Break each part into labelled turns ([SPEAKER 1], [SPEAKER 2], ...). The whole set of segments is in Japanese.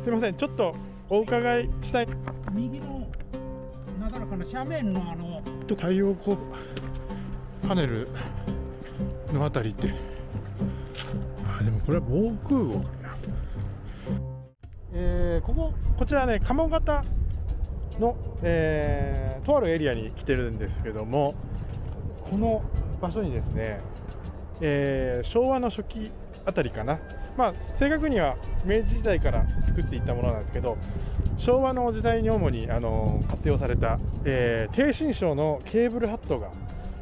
[SPEAKER 1] すみません。ちょっとお伺いしたい。
[SPEAKER 2] 右のなだらかな斜面のあの
[SPEAKER 1] 太陽光パネルのあたりって。あでもこれは防空壕かな。えー、こここちらね鴨方の、えーとあるエリアに来てるんですけどもこの場所にですね、えー昭和の初期あたりかな。まあ正確には明治時代から作っていったものなんですけど昭和の時代に主にあの活用された、えー低身長のケーブルハットが、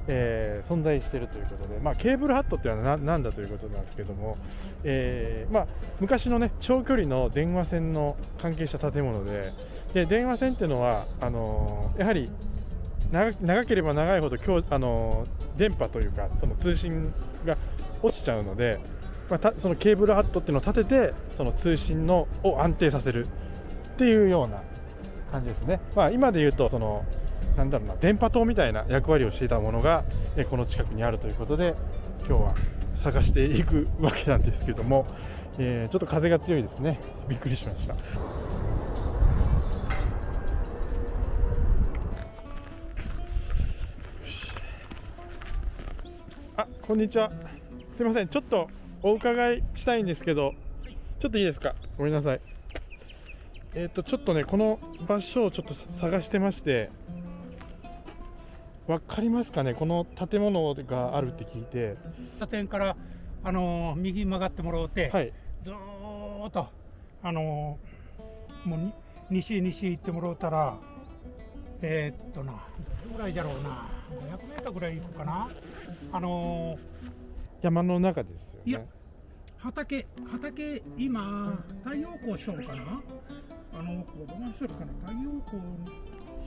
[SPEAKER 1] えー存在しているということで、まあ、ケーブルハットっていうのはななんだということなんですけども、えーまあ、昔のね長距離の電話線の関係した建物でで電話線っていうのはあのやはり長ければ長いほどあの電波というかその通信が落ちちゃうので、まあ、たそのケーブルハットっていうのを立ててその通信のを安定させるっていうような感じですね、まあ、今で言うとそのなんだろうな電波塔みたいな役割をしていたものがこの近くにあるということで今日は探していくわけなんですけども、えーちょっと風が強いですね。びっくりしました。あこんにちは。すいません。ちょっとお伺いしたいんですけどちょっといいですか？ごめんなさい。えっ、とちょっとねこの場所をちょっと探してましてわかりますかね？この建物があるって聞いて。
[SPEAKER 2] 交差点からあの右に曲がってもらうて、
[SPEAKER 1] はい。
[SPEAKER 2] ずーっとあのもうに西へ西へ行ってもらうたらえーっとなどれぐらいじゃろうな500メーターぐらい行くかな？あの
[SPEAKER 1] 山の中ですよね。
[SPEAKER 2] いや畑畑今太陽光しとるかな？あのどないしとるかな太陽光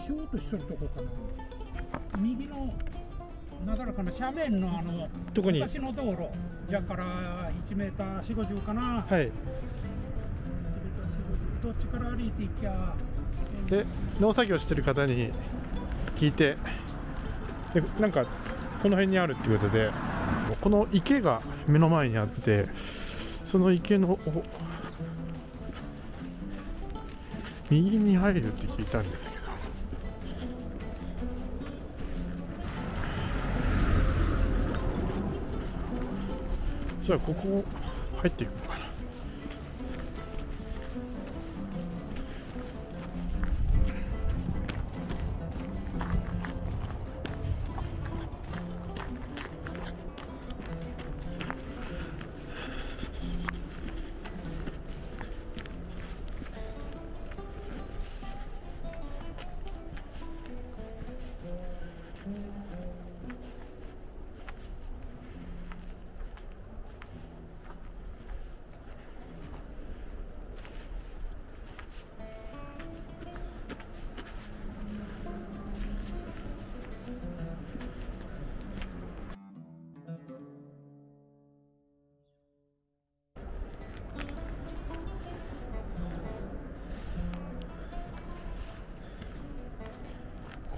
[SPEAKER 2] しようとしとるとこかな。右のなだらかな斜面のあの
[SPEAKER 1] どこに。
[SPEAKER 2] 昔の道路じゃから1メーター4 5 0かな、
[SPEAKER 1] はい。
[SPEAKER 2] どっちから歩いていきゃ。
[SPEAKER 1] で農作業してる方に聞いてでなんかこの辺にあるっていうことでこの池が目の前にあってその池の右に入るって聞いたんですけど。じゃあここ入っていくのかな。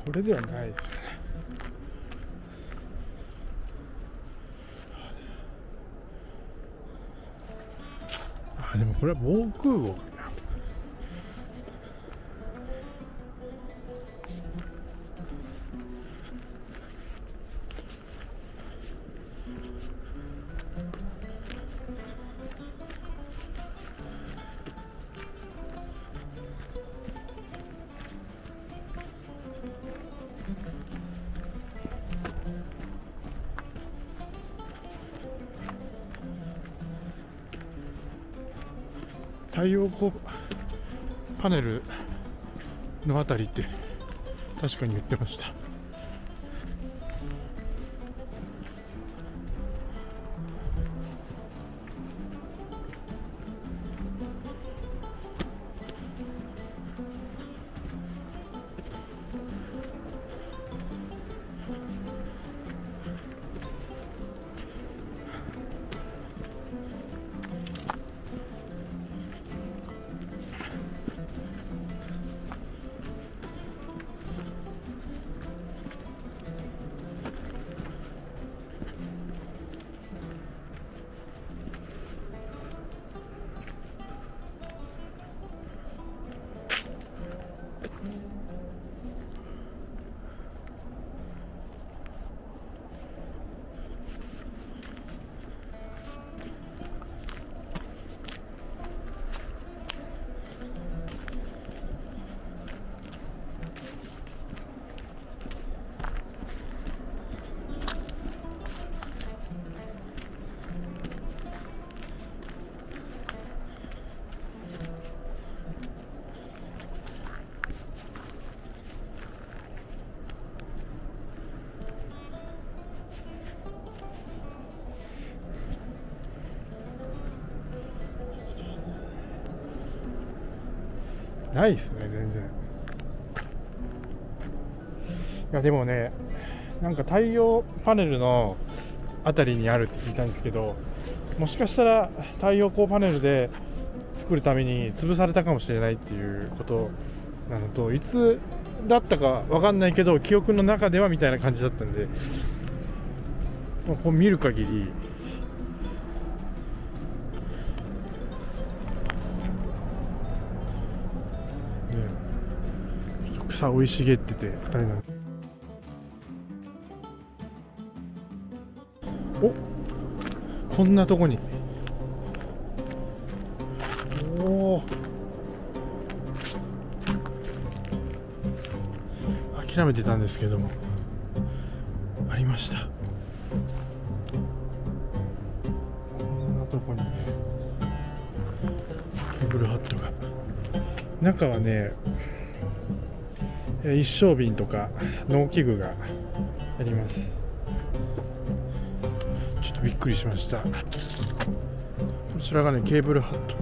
[SPEAKER 1] これではないですよね。あでもこれは防空壕か。太陽光パネルの辺りって確かに言ってました。ないですね全然。いやでもねなんか太陽パネルのあたりにあるって聞いたんですけどもしかしたら太陽光パネルで作るために潰されたかもしれないっていうことなのといつだったか分かんないけど記憶の中ではみたいな感じだったんで、まあ、こう見る限り草生い茂っててあれなのおこんなとこに。おお諦めてたんですけども。ありました。こんなとこにね。ケーブルハットが。中はね一升瓶とか農機具があります。ちょっとびっくりしました。こちらがねケーブルハットっ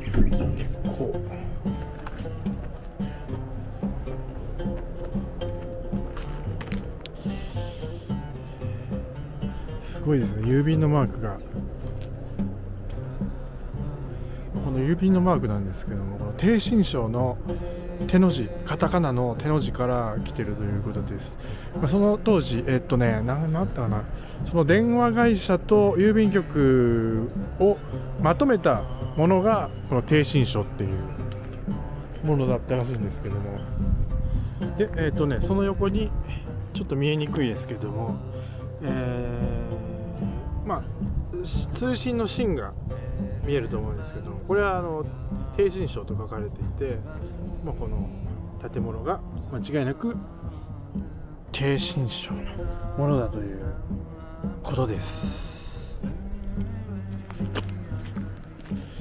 [SPEAKER 1] ていう結構。すごいですね。郵便のマークがの郵便のマークなんですけどもこの低心章の手の字カタカナの手の字から来てるということです、まあ、その当時えっとね何あったかな。その電話会社と郵便局をまとめたものがこの低心章っていうものだったらしいんですけども。でえっとねその横にちょっと見えにくいですけどもえーまあ通信の芯が見えると思うんですけどこれはあの低信章と書かれていて、まあ、この建物が間違いなく低信章のものだということです。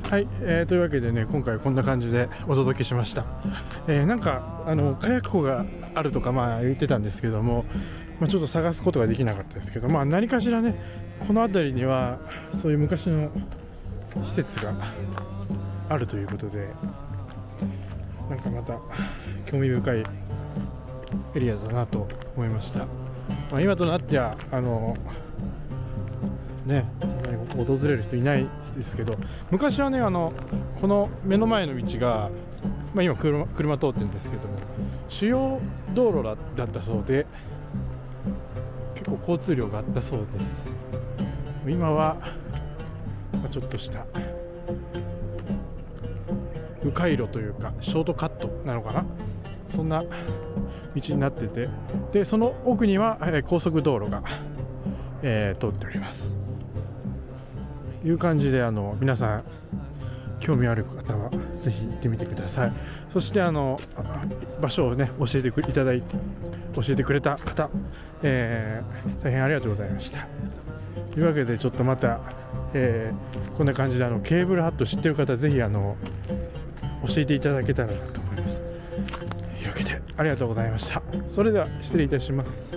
[SPEAKER 1] はい、えーというわけでね今回こんな感じでお届けしました、えーなんかあの火薬庫があるとかまあ言ってたんですけども、まあ、ちょっと探すことができなかったですけど、まあ、何かしらねこの辺りにはそういう昔の施設があるということでなんかまた興味深いエリアだなと思いました、まあ、今となってはあのねここ訪れる人いないですけど昔はねあのこの目の前の道が、まあ、今車車通ってるんですけども主要道路だだったそうで結構交通量があったそうです。今は、まあ、ちょっとした迂回路というかショートカットなのかな？そんな道になってて。でその奥には、え高速道路が、えー通っております。いう感じであの皆さん興味ある方はぜひ行ってみてください。そしてあの場所をね教えていただいて教えてくれた方、えー大変ありがとうございました。というわけでちょっとまた、えーこんな感じであのケーブルハット知ってる方ぜひあの教えていただけたらなと思います。というわけでありがとうございました。それでは失礼いたします。